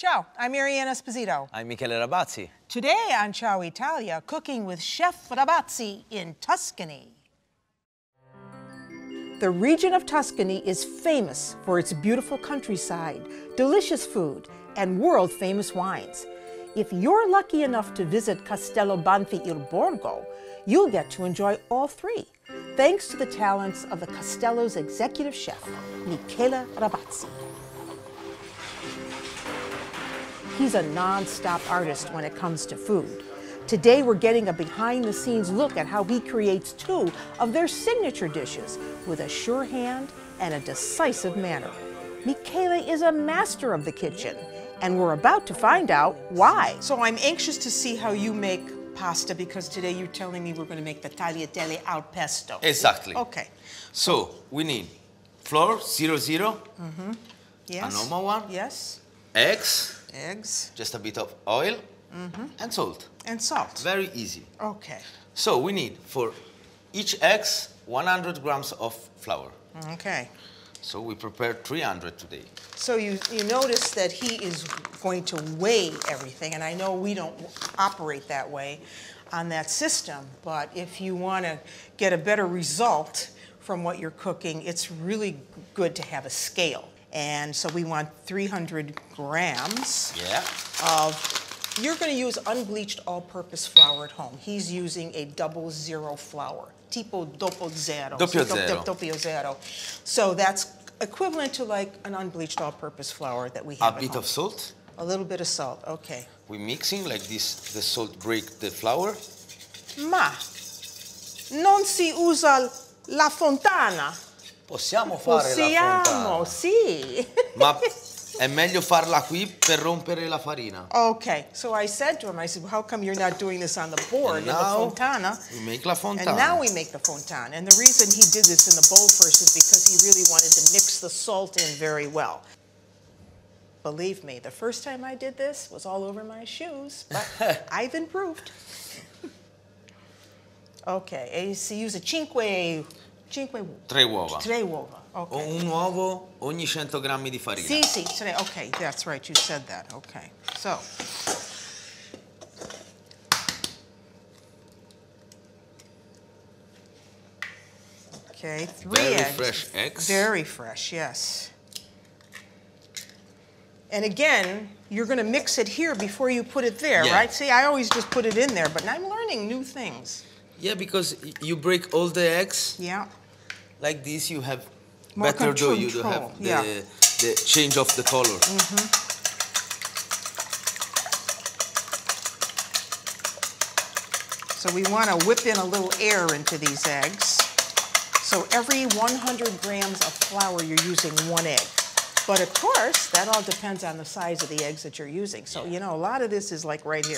Ciao, I'm Mary Ann Esposito. I'm Michele Rabazzi. Today on Ciao Italia, cooking with Chef Rabazzi in Tuscany. The region of Tuscany is famous for its beautiful countryside, delicious food, and world famous wines. If you're lucky enough to visit Castello Banfi il Borgo, you'll get to enjoy all three, thanks to the talents of the Castello's executive chef, Michele Rabazzi. He's a non-stop artist when it comes to food. Today we're getting a behind-the-scenes look at how he creates two of their signature dishes with a sure hand and a decisive manner. Michele is a master of the kitchen, and we're about to find out why. So I'm anxious to see how you make pasta because today you're telling me we're going to make the tagliatelle al pesto. Exactly. Okay. So we need flour, zero zero, Mm-hmm. Yes. a normal one, Yes. eggs, Eggs just a bit of oil, Mm-hmm. and salt. and salt. Very easy. Okay. So we need for each eggs 100 grams of flour. Okay. So we prepared 300 today. So you, you notice that he is going to weigh everything, and I know we don't operate that way on that system, but if you want to get a better result from what you're cooking, it's really good to have a scale. And so we want 300 grams Yeah. of, you're going to use unbleached all-purpose flour at home. He's using a double zero flour, tipo doppio zero. Doppio So, zero. Doppio zero. So that's equivalent to like an unbleached all-purpose flour that we A have at bit home. of salt. A little bit of salt, okay. We're mixing like this. The salt break the flour. Ma non si usa la fontana. Possiamo fare Possiamo, la fontana. sì. Ma è meglio farla qui per rompere la farina. Okay, so I said to him, I said, how come you're not doing this on the board in the fontana? we make la fontana. And now we make the fontan. And the reason he did this in the bowl first is because he really wanted to mix the salt in very well. Believe me, the first time I did this was all over my shoes, but I've improved. Okay, e si usa cinque, cinque, Tre uova. tre uova. O Okay. un uovo ogni 100 grammi di farina. Sì, sì, tre, okay, that's right, you said that, okay. So. Okay, three Very eggs. fresh eggs. Very fresh, yes. And again, you're gonna mix it here before you put it there, Yeah. right? See, I always just put it in there, but I'm learning new things. Yeah, because you break all the eggs Yeah, like this. You have More better dough. You control, have the, yeah. the change of the color. Mm-hmm. so we wanna whip in a little air into these eggs. So every 100 grams of flour, you're using one egg. But of course, that all depends on the size of the eggs that you're using. So, you know, a lot of this is like right here.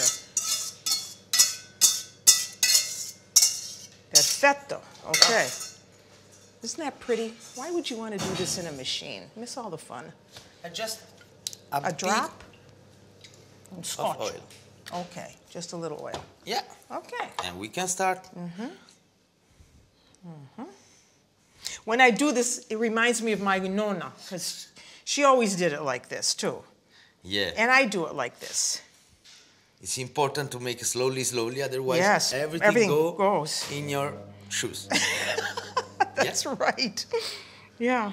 Perfetto, okay. Isn't that pretty? Why would you want to do this in a machine? Miss all the fun. Just A bit drop? And of scotch. oil. Okay, just a little oil. Yeah, Okay. and we can start. Mm-hmm. Mm-hmm. When I do this, it reminds me of my nonna, because she always did it like this too. Yeah, And I do it like this. it's important to make it slowly, slowly. Otherwise, Yes, everything, everything go goes. in your shoes. That's right. Yeah.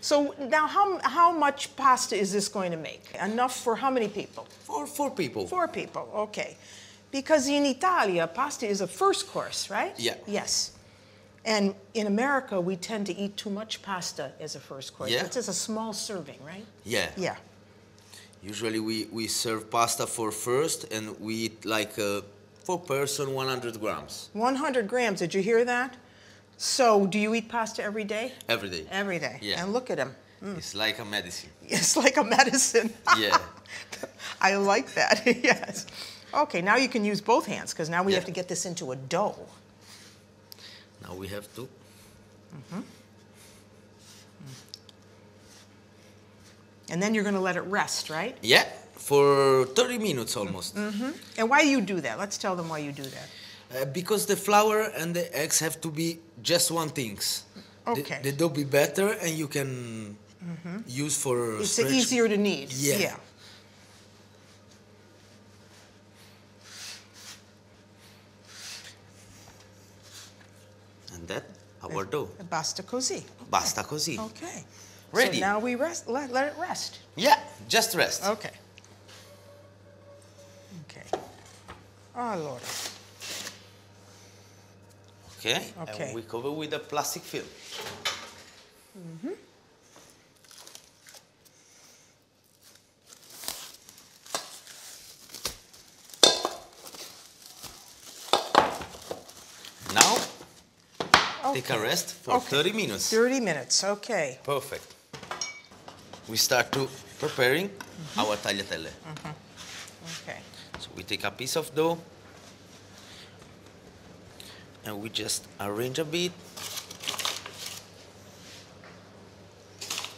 So now, how, how much pasta is this going to make? Enough for how many people? For four people. Four people, okay. Because in Italia, pasta is a first course, right? Yeah. Yes. And in America, we tend to eat too much pasta as a first course. Yeah. It's just a small serving, right? Yeah. Yeah. Usually we, we serve pasta for first and we eat like uh, four person 100 grams 100 grams, did you hear that? So, do you eat pasta every day? every day. Every day. Yeah. And look at him. It's like a medicine. It's like a medicine. Yeah. I like that, yes. Okay, now you can use both hands because now we Yeah. have to get this into a dough. Now we have to. Mm -hmm. And then you're going to let it rest, right? Yeah, for 30 minutes almost. Mm -hmm. And why do you do that? Let's tell them why you do that. Uh, because the flour and the eggs have to be just one things. Okay. They don't be better and you can mm-hmm. use for. It's stretch. easier to knead. Yeah. yeah. And that our uh, dough. Basta così. Okay. Basta così. Okay. Ready. So now we rest. Let, let it rest. Yeah, just rest. Okay. Okay. Ah, allora. Okay. Okay. And we cover with a plastic film. Mhm. Now, take a rest for Okay. 30 minutes. 30 minutes, okay. Perfect. We start to preparing Mm-hmm. our tagliatelle. Okay. So we take a piece of dough and we just arrange a bit.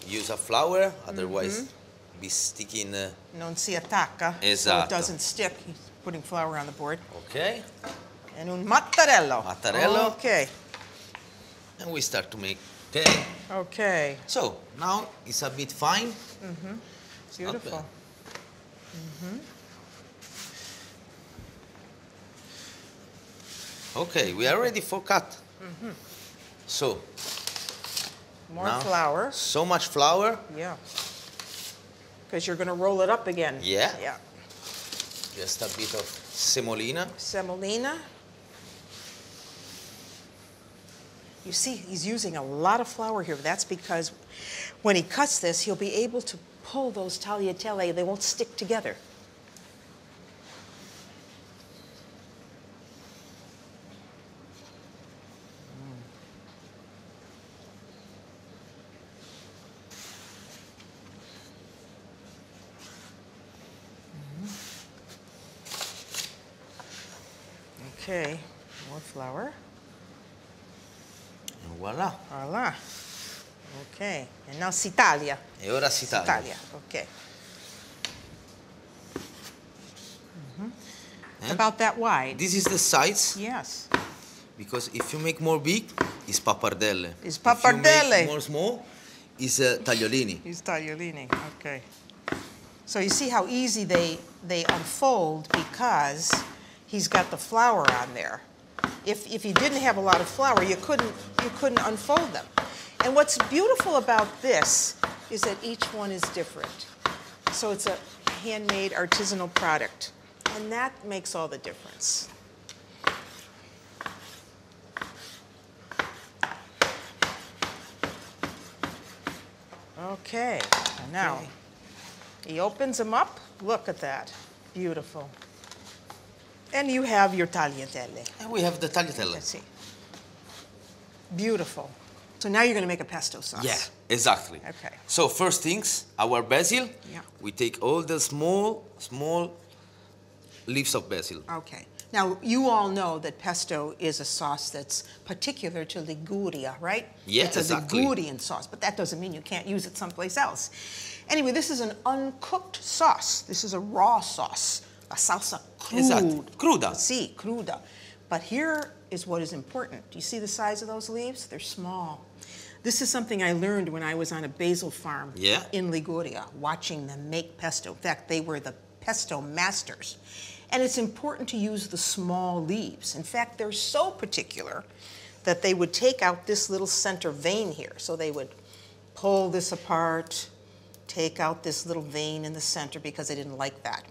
Use a flour, otherwise Mm-hmm. be sticking. Uh, Non si attacca. So it doesn't stick. He's putting flour on the board. okay, And un mattarello. Mattarello. Okay. and we start to make. Okay, Okay. so now it's a bit fine. Mm-hmm. Beautiful. Okay, we are ready for cut. Mm-hmm. So More Now- flour. so much flour, Yeah. Because you're going to roll it up again. Yeah. Yeah. just a bit of semolina. Semolina. You see, he's using a lot of flour here. That's because when he cuts this, he'll be able to pull those tagliatelle. They won't stick together. Okay, more flour. And voila. Voila. Okay, and now si taglia. E ora si Si taglia. taglia, okay. Eh? About that wide. This is the size Yes. because if you make more big, it's pappardelle. It's If you pappardelle. make more small, it's uh, tagliolini. It's tagliolini, okay. So you see how easy they, they unfold because he's got the flour on there. If, if you didn't have a lot of flour, you couldn't, you couldn't unfold them. And what's beautiful about this is that each one is different. So it's a handmade artisanal product. And that makes all the difference. Okay, now Okay. he opens them up. Look at that. Beautiful. And you have your tagliatelle. And we have the tagliatelle. Let's see. Beautiful. So now you're going to make a pesto sauce. Yeah, exactly. Okay. So first things, our basil. Yeah. We take all the small, small leaves of basil. Okay. Now, you all know that pesto is a sauce that's particular to Liguria, right? Yeah, It's a exactly. Ligurian sauce, but that doesn't mean you can't use it someplace else. Anyway, this is an uncooked sauce. This is a raw sauce, a salsa crude. Cruda. Si, cruda. But here is what is important. Do you see the size of those leaves? They're small. This is something I learned when I was on a basil farm Yeah. in Liguria, watching them make pesto. In fact, they were the pesto masters. And it's important to use the small leaves. In fact, they're so particular that they would take out this little center vein here. So they would pull this apart, take out this little vein in the center because they didn't like that.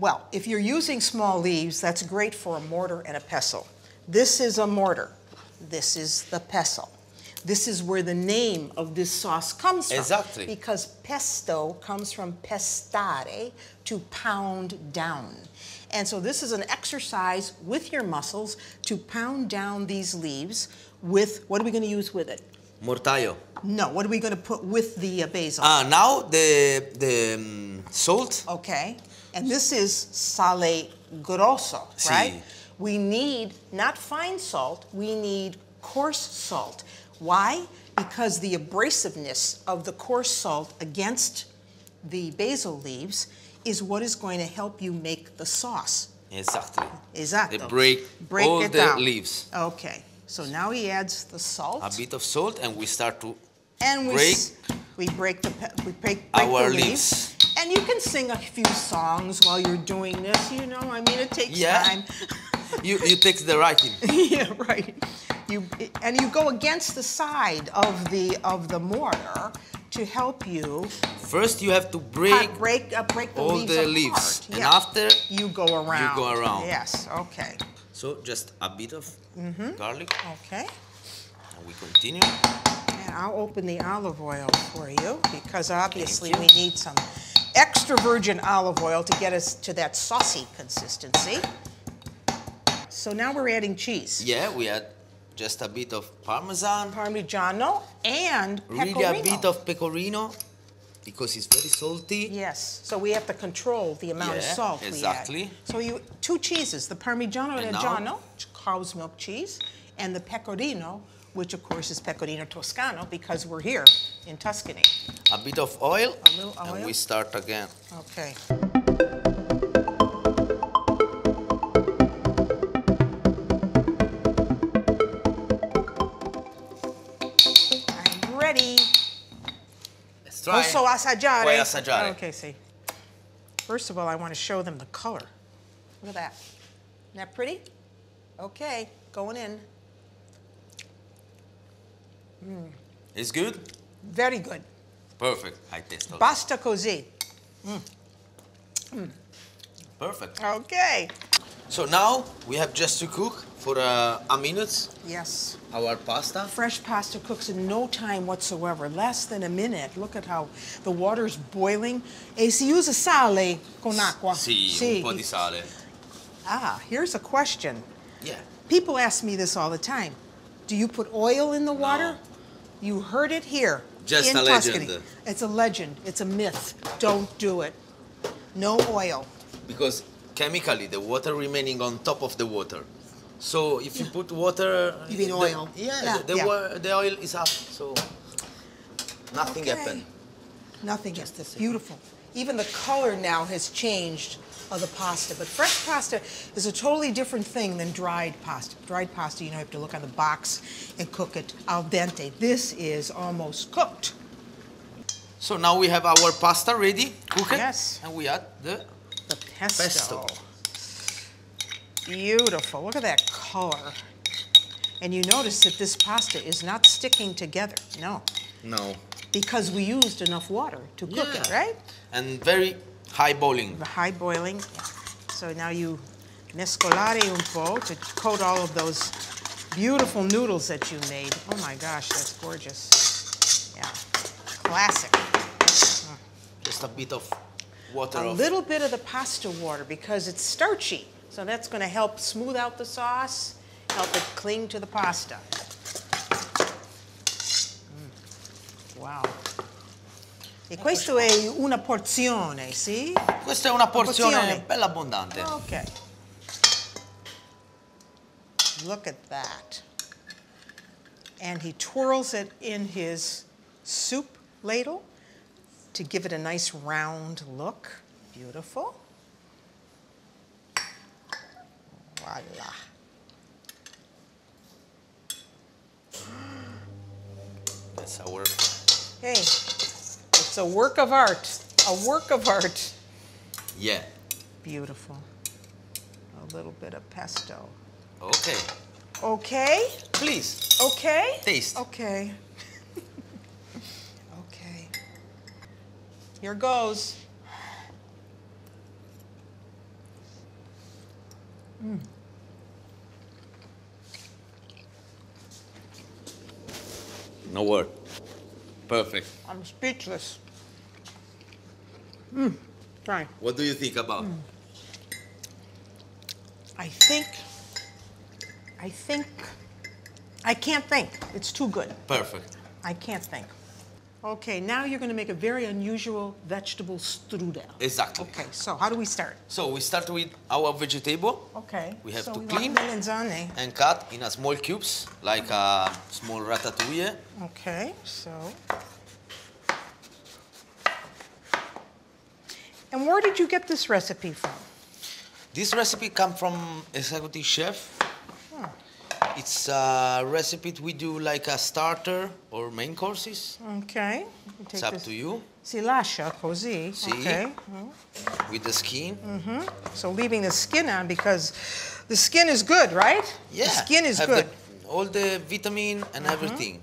Well, if you're using small leaves, that's great for a mortar and a pestle. This is a mortar. This is the pestle. This is where the name of this sauce comes from. Exactly. Because pesto comes from pestare, to pound down. And so this is an exercise with your muscles to pound down these leaves with, what are we going to use with it? Mortaio. No, what are we going to put with the uh, basil? Ah, now the the um, salt. Okay, and this is sale grosso, Si. right? We need not fine salt, we need coarse salt. Why? Because the abrasiveness of the coarse salt against the basil leaves is what is going to help you make the sauce. Exactly. Exactly. They break, Break all it the down. leaves. Okay, so now he adds the salt. A bit of salt, and we start to and we break we break the we break, break our the leaves. And you can sing a few songs while you're doing this. You know, I mean, it takes Yeah. time. You you take the writing. yeah, right. You, and you go against the side of the of the mortar to help you First, you have to break break uh, break the all leaves the apart. leaves, and after you go around. You go around. Yes. Okay. So just a bit of Mm-hmm. garlic, Okay. and we continue. And I'll open the olive oil for you because obviously you. we need some extra virgin olive oil to get us to that saucy consistency. So now we're adding cheese. Yeah, we add just a bit of parmesan, Parmigiano and really a bit of pecorino, because it's very salty. Yes, so we have to control the amount of Yeah, salt exactly. we add. So you two cheeses, the Parmigiano And Reggiano, cow's milk cheese, and the pecorino, which of course is pecorino toscano because we're here in Tuscany. A bit of oil, A little and we start again. Okay. I'm ready. Let's try. Posso assaggiare? Puoi assaggiare. Oh, okay, see. First of all, I want to show them the color. Look at that. Isn't that pretty? Okay, going in. It's good? Very good. Perfect. I taste it. Basta così. Perfect. Okay. So now we have just to cook for uh, a minute Yes. our pasta. Fresh pasta cooks in no time whatsoever, less than a minute. Look at how the water is boiling. E si usa sale con acqua. Sì, un po' di sale. Ah, here's a question. Yeah. People ask me this all the time. Do you put oil in the water? You heard it here. Just in a Tuscany. legend. It's a legend. It's a myth. Don't do it. No oil. Because chemically the water remaining on top of the water. So if you put water, You mean the- oil. Yeah, Yeah, the, the, yeah. the oil is up. So nothing Okay. happened. Nothing. Just beautiful. Even the color now has changed of the pasta. But fresh pasta is a totally different thing than dried pasta. Dried pasta, you know, you have to look on the box and cook it al dente. This is almost cooked. So now we have our pasta ready, cooked, Yes. and we add the The pesto. Pesto. Beautiful. Look at that color. And you notice that this pasta is not sticking together. No. no, Because we used enough water to cook it, right? and very high boiling. The high boiling. So now you mescolare un po' to coat all of those beautiful noodles that you made. Oh my gosh, that's gorgeous. Yeah. Classic. Mm. Just a bit of water. A of, little bit of the pasta water because it's starchy. So that's going to help smooth out the sauce, help it cling to the pasta. Mm. Wow. E questo è una porzione, sì? Questa è una porzione, porzione. bella abbondante. Ah, okay. Look at that. And he twirls it in his soup ladle to give it a nice round look. Beautiful. Voila. That's our. Hey, it's a work of art. A work of art. Yeah. Beautiful. A little bit of pesto. Okay. Okay? Please Okay? taste. Okay. okay. Here goes. Mm. No word. Perfect. I'm speechless. Mmm. Try. What do you think about? Hmm. I think. I think. I can't think. It's too good. Perfect. I can't think. Okay, now you're going to make a very unusual vegetable strudel. Exactly. Okay, so how do we start? So we start with our vegetable Okay. We have so to we clean. And cut in a small cubes, like a small ratatouille. Okay, so. And where did you get this recipe from? This recipe come from executive chef. It's a recipe we do like a starter or main courses. Okay. It's up to you Si lascia così. Sì. Okay. with the skin. Mm -hmm. So leaving the skin on because the skin is good, right? Yeah. The skin is have good. The, all the vitamin and everything.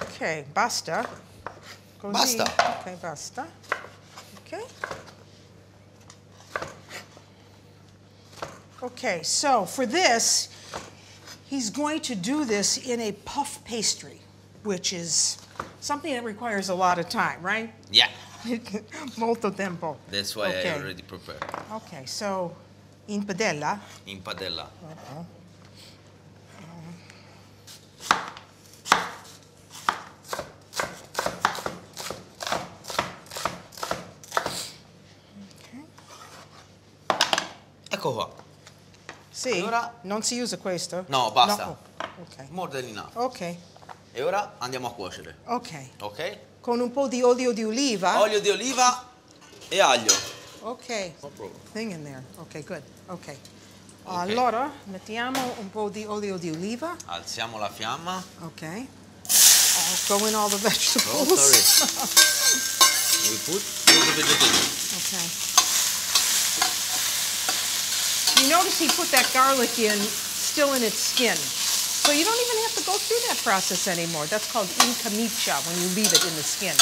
Ok, basta. Così. Basta. Ok, basta. Ok. Okay, so for this, he's going to do this in a puff pastry, which is something that requires a lot of time, right? Yeah, Molto tempo. that's why Okay. I already prepared. Okay, so in padella. In padella. Ecco Sì, Ora- non si usa questo? No, basta. No. Ok. More than enough. Ok, E ora andiamo a cuocere. ok. Ok? Con un po' di olio di oliva. Olio di oliva e aglio. Ok. No. Thing in there. Ok, good. Ok. Ok. Allora, mettiamo un po' di olio di oliva. Alziamo la fiamma. Ok. I'll throw in all the Oh, vegetables. sorry. we put all the vegetables. Okay. You notice he put that garlic in still in its skin. So you don't even have to go through that process anymore. That's called incamicia when you leave it in the skin.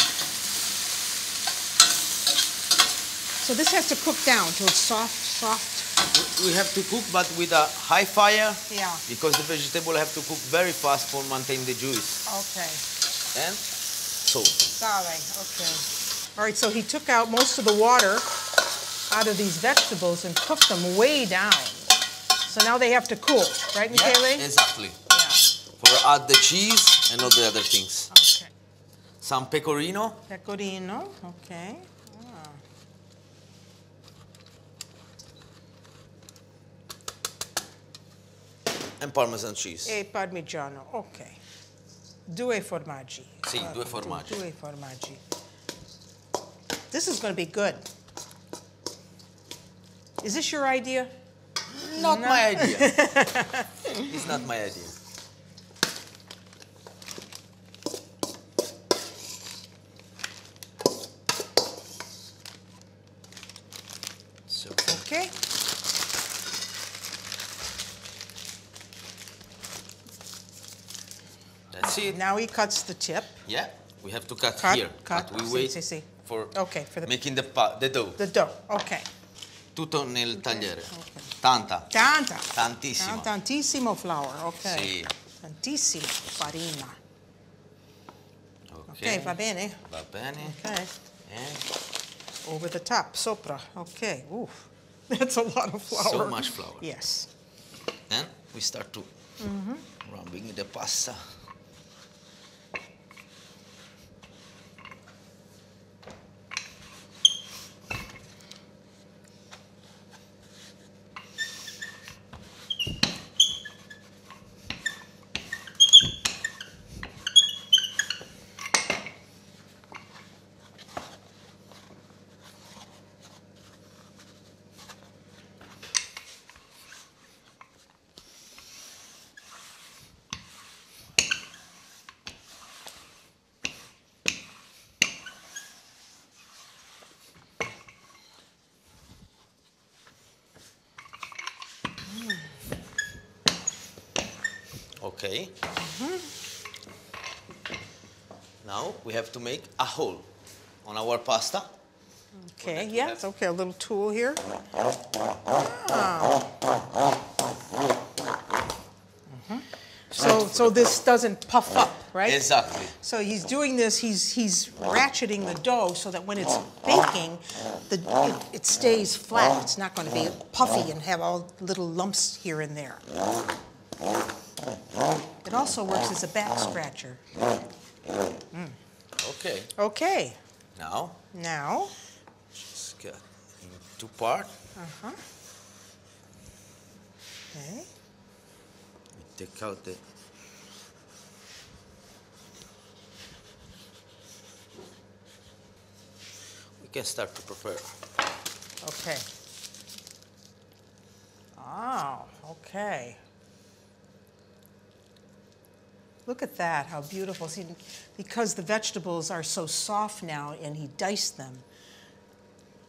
So this has to cook down till it's soft, soft. We have to cook but with a high fire Yeah. because the vegetable have to cook very fast for maintain the juice. Okay. And so Sale. Okay. All right, so he took out most of the water out of these vegetables and cook them way down. So now they have to cool, right, Michele? yeah, exactly. Yeah. For add the cheese and all the other things. Okay. Some pecorino. Pecorino, okay. Ah. and parmesan cheese. E parmigiano, ok. Due formaggi. Sì, Uh, due formaggi. Due formaggi. This is going to be good. Is this your idea? Not my idea. it's not my idea. So Okay. that's it. Now he cuts the tip. Yeah, we have to cut, Cut, here. cut. But we wait sì, sì. for Okay, for the- making the the dough. The dough, okay. Tutto nel tagliere. ok. Tanta. Tanta. Tantissimo. Tan- Tantissimo flour, ok. Sì. Tantissimo farina. Ok. Ok, va bene? Va bene. Ok. And Over the top, sopra. Okay. Oof. That's a lot of flour. much flour. Yes. then we start to rubbing the pasta. Okay. Now we have to make a hole on our pasta. Okay. that we Yeah. have- okay. A little tool here. Ah. So, so this doesn't puff up, right? Exactly. So he's doing this. He's he's ratcheting the dough so that when it's baking, the it, it stays flat. It's not going to be puffy and have all little lumps here and there. It also works as a back scratcher. Mm. Okay. Okay. Now Now, just cut in two part. Uh-huh. okay. We take out the we can start to prepare. Okay. Oh, okay. Look at that, how beautiful. See, because the vegetables are so soft now and he diced them,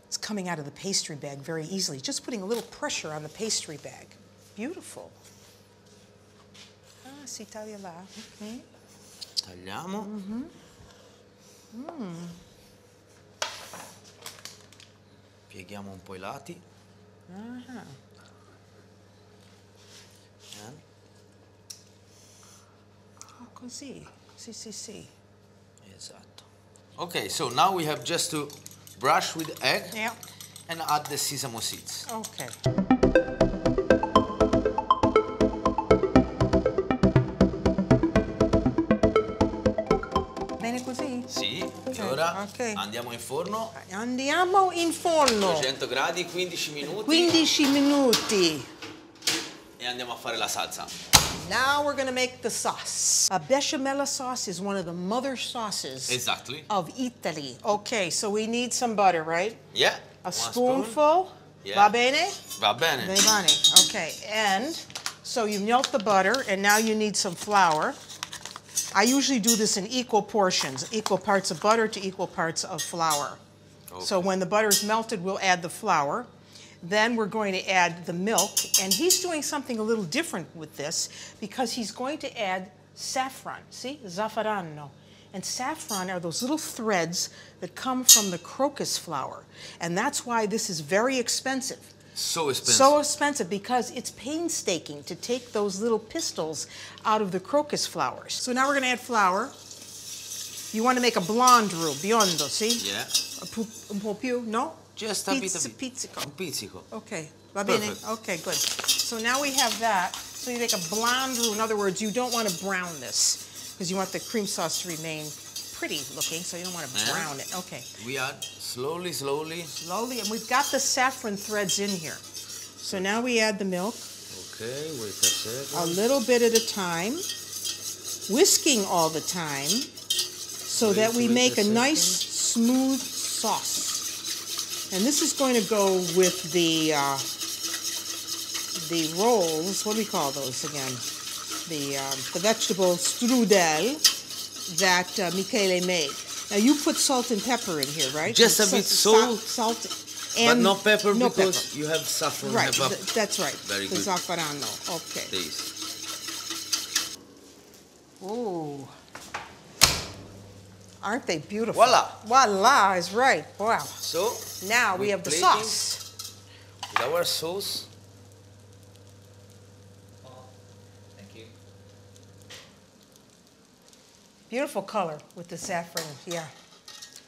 It's coming out of the pastry bag very easily, just putting a little pressure on the pastry bag. Beautiful. Ah, si taglia là. Mhm. Tagliamo. Pieghiamo un po' i lati. Ah, eh. Così. Sì, sì, sì. Esatto. Okay, so now we have just to brush with egg Yeah. and add the sesame seeds. Okay. Bene così? Sì, e ora ok. andiamo in forno. Andiamo in forno. 200 gradi, 15 minuti 15 minuti. e andiamo a fare la salsa. Now we're gonna make the sauce. A bechamel sauce is one of the mother sauces Exactly. of Italy. Okay, so we need some butter, right? Yeah. A one spoon. spoonful. Yeah. Va bene? Va bene. Va bene. Okay, and so you melt the butter, and now you need some flour. I usually do this in equal portions, equal parts of butter to equal parts of flour. Okay. So when the butter is melted, we'll add the flour. Then we're going to add the milk, and he's doing something a little different with this because he's going to add saffron. See, zafferano. And saffron are those little threads that come from the crocus flower, and that's why this is very expensive. So expensive. So expensive because it's painstaking to take those little pistils out of the crocus flowers. So now we're going to add flour. You want to make a blonde roux, biondo, see? Yeah. Un po' più? No? Just a bit Pizza- of it. pizzico. Un pizzico. Okay, va bene? Perfect. Okay, good. So now we have that. So you make a blonde roux. In other words, you don't want to brown this because you want the cream sauce to remain pretty looking, so you don't want to Yeah. brown it. Okay. We add slowly, slowly. Slowly, and we've got the saffron threads in here. So now we add the milk. Okay, wait a second. a little bit at a time, whisking all the time, so Wait, that we make a a nice, smooth sauce. And this is going to go with the uh, the rolls. What do we call those again? The um, the vegetable strudel that uh, Michele made. Now you put salt and pepper in here, right? Just a bit sa- salt, salt, but and no pepper no because pepper. you have saffron. Right, th- that's right. Very the good. zafferano. Okay. taste. Oh. Aren't they beautiful? Voila. Voila is right. Wow. So, Now we With have the sauce. with our sauce, Thank you. Beautiful color with the saffron. Yeah.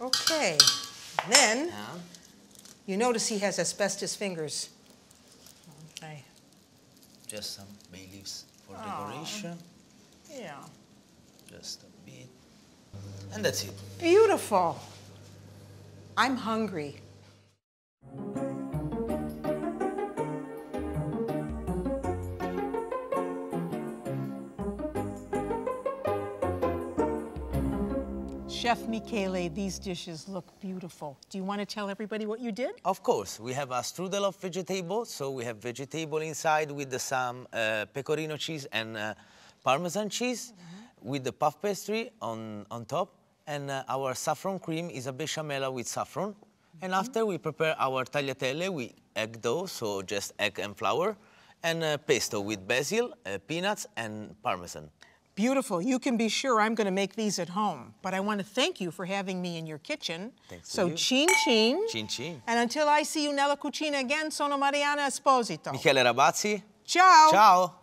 Okay. Then yeah, you notice he has asbestos fingers. Okay. just some bay leaves for Aw. decoration. Yeah. Just a bit. And that's it. Beautiful. I'm hungry. Chef Michele, these dishes look beautiful. Do you want to tell everybody what you did? Of course, we have a strudel of vegetable. So we have vegetable inside with the, some uh, pecorino cheese and uh, parmesan cheese with the puff pastry on, on top. And uh, our saffron cream is a bechamel with saffron. And after we prepare our tagliatelle with egg dough, so just egg and flour, and uh, pesto with basil, uh, peanuts, and parmesan. Beautiful. You can be sure I'm going to make these at home. But I want to thank you for having me in your kitchen. Thanks so, you. chin chin. Cin cin. And until I see you nella cucina again, sono Mary Ann Esposito. Michele Rabazzi, Ciao. ciao!